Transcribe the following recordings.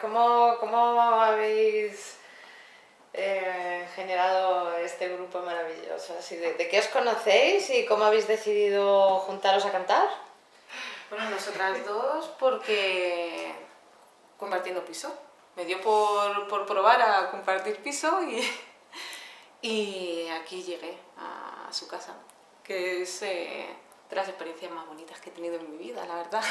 ¿cómo, cómo habéis eh, generado este grupo maravilloso? Así de, ¿De qué os conocéis y cómo habéis decidido juntaros a cantar? Bueno, nosotras dos porque compartiendo piso. Me dio por, por probar a compartir piso y, y aquí llegué a su casa, que es eh, de las experiencias más bonitas que he tenido en mi vida, la verdad.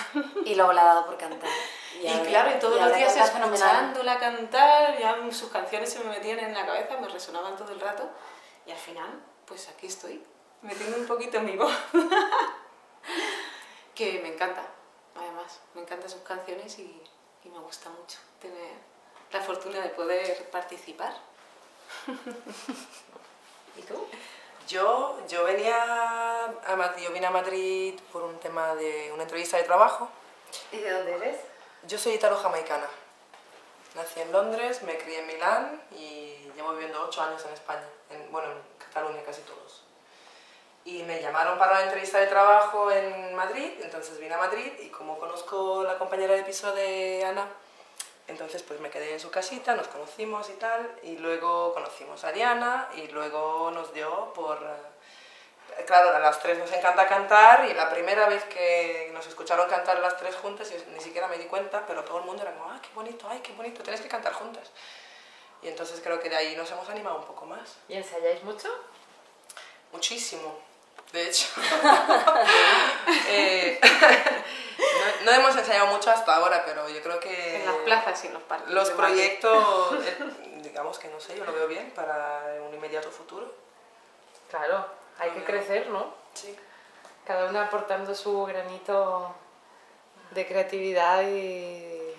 Y luego le ha dado por cantar. Y, ahora- claro, y todos y los días escuchándola cantar, ya sus canciones se me metían en la cabeza, me resonaban todo el rato y al final, pues aquí estoy, metiendo un poquito mi voz. que me encanta, además, me encantan sus canciones y, y me gusta mucho tener la fortuna de poder participar. ¿Y tú? Yo, yo venía a Madrid, yo vine a Madrid por un tema de una entrevista de trabajo. ¿Y de dónde eres? Yo soy italo-jamaicana. Nací en Londres, me crié en Milán y llevo viviendo ocho años en España, en, bueno, en Cataluña casi todos. Y me llamaron para una entrevista de trabajo en Madrid, entonces vine a Madrid y como conozco la compañera de piso de Ana, entonces pues me quedé en su casita, nos conocimos y tal, y luego conocimos a Diana y luego nos dio por... eh, Claro, a las tres nos encanta cantar y la primera vez que nos escucharon cantar las tres juntas, yo ni siquiera me di cuenta, pero todo el mundo era como, ah, qué bonito, ay, qué bonito, tenéis que cantar juntas. Y entonces creo que de ahí nos hemos animado un poco más. ¿Y ensayáis mucho? Muchísimo, de hecho. Eh, no, no hemos ensayado mucho hasta ahora, pero yo creo que... En las plazas y en los parques. Los proyectos, eh, digamos que no sé, yo lo veo bien para un inmediato futuro. Claro, hay que crecer, ¿no? Sí. Cada una aportando su granito de creatividad y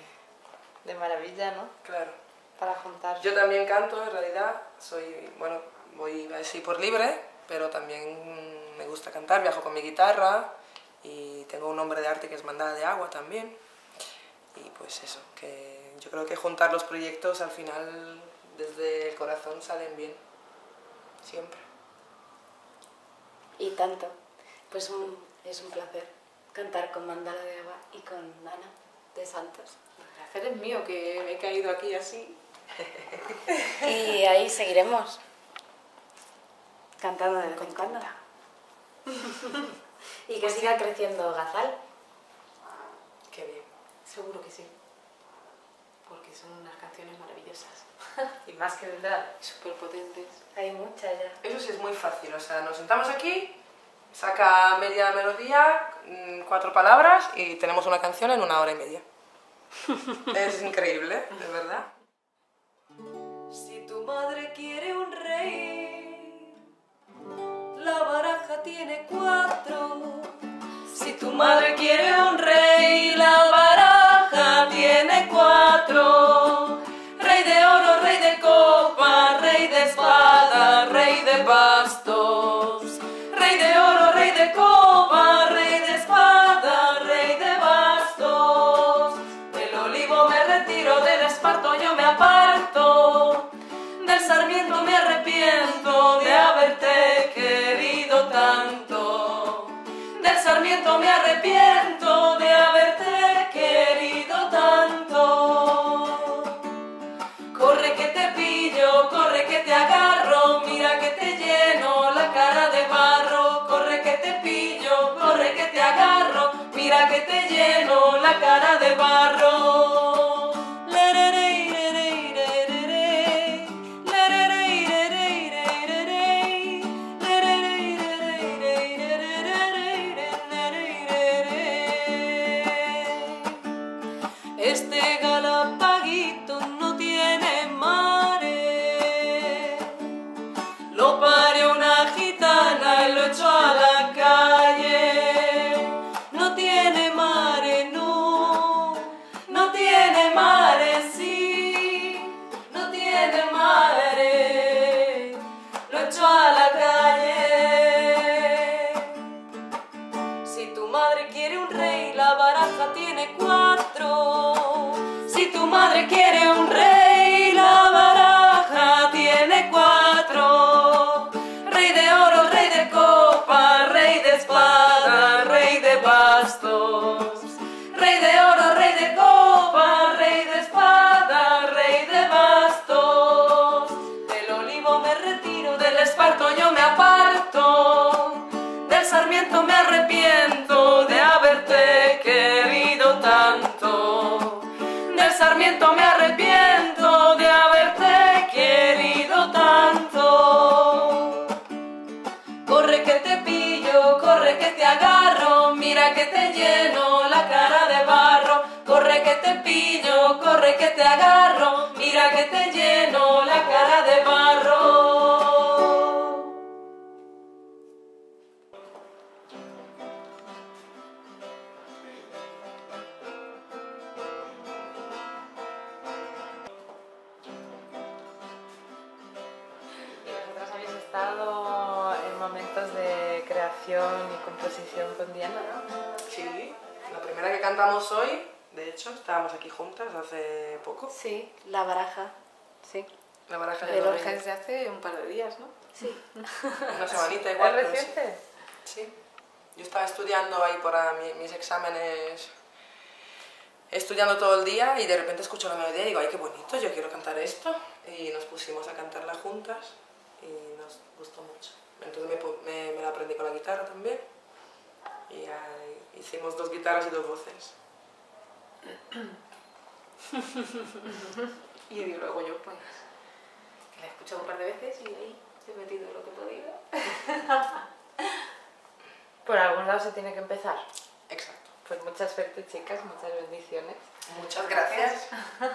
de maravilla, ¿no? Claro. Para juntar. Yo también canto, en realidad. Soy, bueno, voy así por libre, pero también me gusta cantar, viajo con mi guitarra y tengo un nombre de arte que es Mandada de Agua también. Y pues eso, que yo creo que juntar los proyectos al final desde el corazón salen bien. Siempre. Y tanto. Pues un- es un placer cantar con Mandala de Agua y con Ana de Santos. El placer es mío, que me he caído aquí así. Y ahí seguiremos. Cantando de vez en cuando. y que siga creciendo Gazal. Qué bien. Seguro que sí. Porque son unas canciones maravillosas. Y más que vendrán. Súper potentes. Hay muchas ya. Eso sí es muy fácil, o sea, nos sentamos aquí, saca media melodía, mm, cuatro palabras y tenemos una canción en una hora y media. es increíble, de verdad. Si tu madre quiere tiene cuatro. Si tu madre quiere un rey, la baraja tiene cuatro. Rey de oro, rey de copa, rey de espada, rey de bastos. Sarmiento me arrepiento de haberte querido tanto. Corre que te pillo, corre que te agarro, mira que te lleno la cara de barro. Corre que te pillo, corre que te agarro, mira que te lleno la cara de barro. Sarmiento me arrepiento de haberte querido tanto. Corre que te pillo, corre que te agarro, mira que te lleno la cara de barro. Corre que te pillo, corre que te agarro, mira que te lleno composición con Diana, ¿no? Sí, la primera que cantamos hoy, de hecho, estábamos aquí juntas hace poco. Sí, la baraja. Sí. La baraja de Lorena. desde hace un par de días, ¿no? Sí. Una semanita igual. ¿Es pero sí. reciente? Sí. Yo estaba estudiando ahí para mi- mis exámenes, estudiando todo el día y de repente escucho la melodía y digo, ay, qué bonito, yo quiero cantar esto. Y nos pusimos a cantarla juntas y nos gustó mucho. Entonces me, pu- me- me la aprendí con la guitarra también y ahí hicimos dos guitarras y dos voces. Y luego yo, pues, La he escuchado un par de veces y ahí he metido lo que he podido. Por algún lado se tiene que empezar. Exacto. Pues mucha suerte, chicas, muchas bendiciones. Muchas gracias.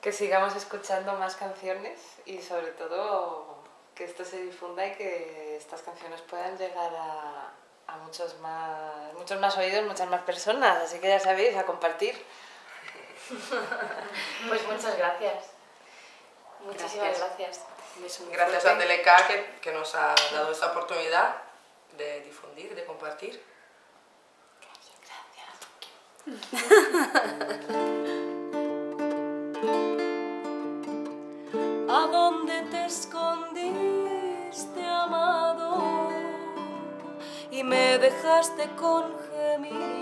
Que sigamos escuchando más canciones y sobre todo que esto se difunda y que estas canciones puedan llegar a, a muchos, más, muchos más oídos, muchas más personas. Así que ya sabéis, a compartir. Pues muchas gracias. Muchísimas gracias. Beso muy Gracias a. TLK que, que nos ha dado esta oportunidad de difundir, de compartir. ¿A Y me dejaste con gemido.